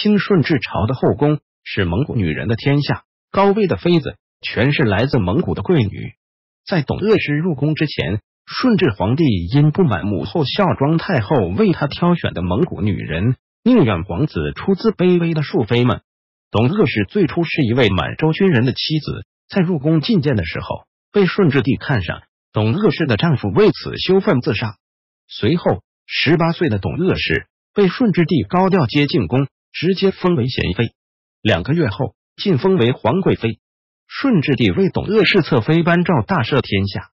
清顺治朝的后宫是蒙古女人的天下，高位的妃子全是来自蒙古的贵女。在董鄂氏入宫之前，顺治皇帝因不满母后孝庄太后为他挑选的蒙古女人，宁愿皇子出自卑微的庶妃们。董鄂氏最初是一位满洲军人的妻子，在入宫觐见的时候被顺治帝看上，董鄂氏的丈夫为此羞愤自杀。随后，十八岁的董鄂氏被顺治帝高调接进宫，直接封为贤妃。两个月后，晋封为皇贵妃。顺治帝为董鄂氏册妃颁诏，大赦天下。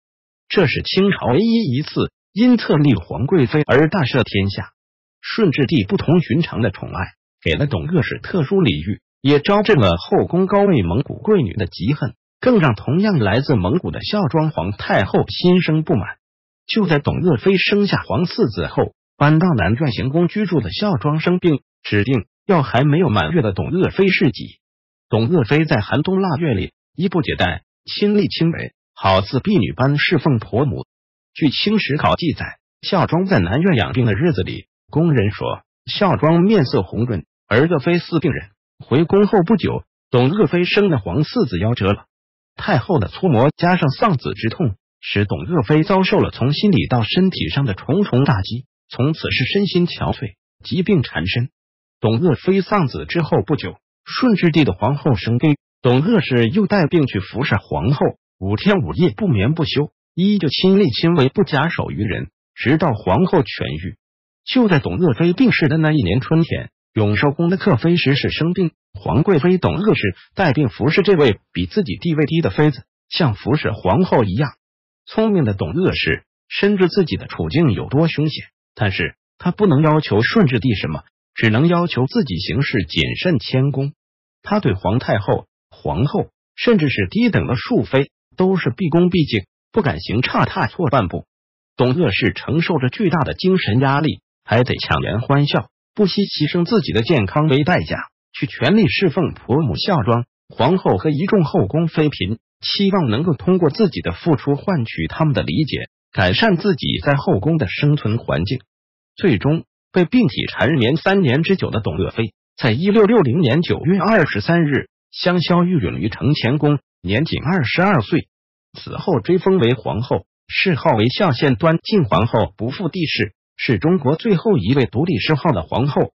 这是清朝唯一一次因册立皇贵妃而大赦天下。顺治帝不同寻常的宠爱，给了董鄂氏特殊礼遇。也招致了后宫高位蒙古贵女的嫉恨，更让同样来自蒙古的孝庄皇太后心生不满。就在董鄂妃生下皇四子后，搬到南苑行宫居住的孝庄生病，指定要还没有满月的董鄂妃侍己。董鄂妃在寒冬腊月里衣不解带，亲力亲为，好似婢女般侍奉婆母。据《清史考》记载，孝庄在南苑养病的日子里，工人说孝庄面色红润，而鄂妃似病人。回宫后不久，董鄂妃生的皇四子夭折了。太后的粗磨加上丧子之痛，使董鄂妃遭受了从心理到身体上的重重打击，从此是身心憔悴，疾病缠身。董鄂妃丧子之后不久，顺治帝的皇后生病，董鄂氏又带病去服侍皇后，五天五夜不眠不休，依旧亲力亲为，不假手于人，直到皇后痊愈。就在董鄂妃病逝的那一年春天。永寿宫的客妃时使生病，皇贵妃董鄂氏带病服侍这位比自己地位低的妃子，像服侍皇后一样。聪明的董鄂氏深知自己的处境有多凶险，但是他不能要求顺治帝什么，只能要求自己行事谨慎谦恭。他对皇太后、皇后，甚至是低等的庶妃，都是毕恭毕敬，不敢行差踏错半步。董鄂氏承受着巨大的精神压力，还得强颜欢笑。不惜牺牲自己的健康为代价，去全力侍奉婆母孝庄、皇后和一众后宫妃嫔，期望能够通过自己的付出换取他们的理解，改善自己在后宫的生存环境。最终被病体缠绵三年之久的董鄂妃，在一六六零年九月二十三日香消玉殒于承乾宫，年仅二十二岁。此后追封为皇后，谥号为孝献端敬皇后，不复帝室。是中国最后一位独立谥号的皇后。